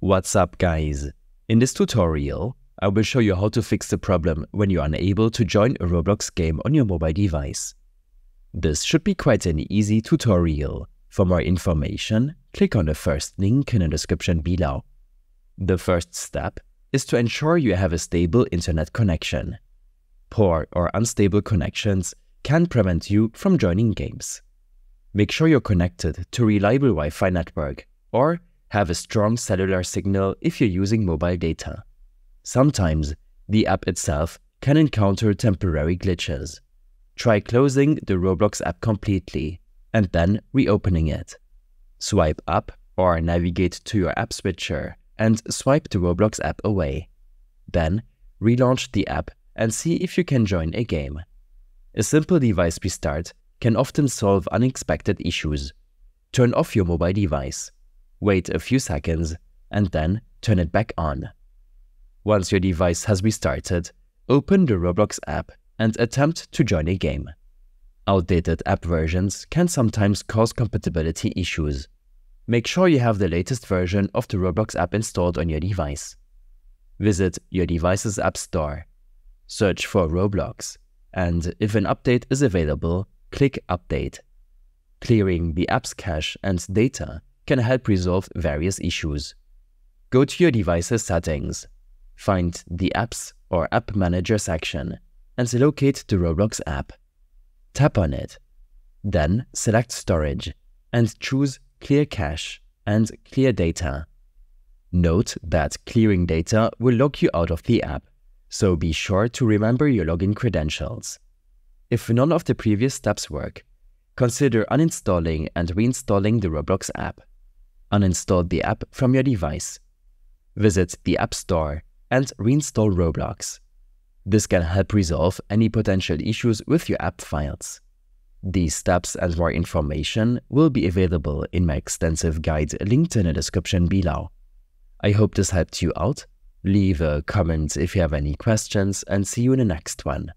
What's up guys? In this tutorial, I will show you how to fix the problem when you're unable to join a Roblox game on your mobile device. This should be quite an easy tutorial. For more information, click on the first link in the description below. The first step is to ensure you have a stable internet connection. Poor or unstable connections can prevent you from joining games. Make sure you're connected to reliable Wi-Fi network or have a strong cellular signal if you're using mobile data. Sometimes the app itself can encounter temporary glitches. Try closing the Roblox app completely and then reopening it. Swipe up or navigate to your app switcher and swipe the Roblox app away. Then relaunch the app and see if you can join a game. A simple device restart can often solve unexpected issues. Turn off your mobile device, wait a few seconds, and then turn it back on. Once your device has restarted, open the Roblox app and attempt to join a game. Outdated app versions can sometimes cause compatibility issues. Make sure you have the latest version of the Roblox app installed on your device. Visit your device's app store. Search for Roblox, and if an update is available, click Update. Clearing the app's cache and data can help resolve various issues. Go to your device's settings, find the Apps or App Manager section, and locate the Roblox app. Tap on it. Then select Storage and choose Clear Cache and Clear Data. Note that clearing data will lock you out of the app, so be sure to remember your login credentials. If none of the previous steps work, consider uninstalling and reinstalling the Roblox app. Uninstall the app from your device. Visit the App Store and reinstall Roblox. This can help resolve any potential issues with your app files. These steps and more information will be available in my extensive guide linked in the description below. I hope this helped you out. Leave a comment if you have any questions and see you in the next one.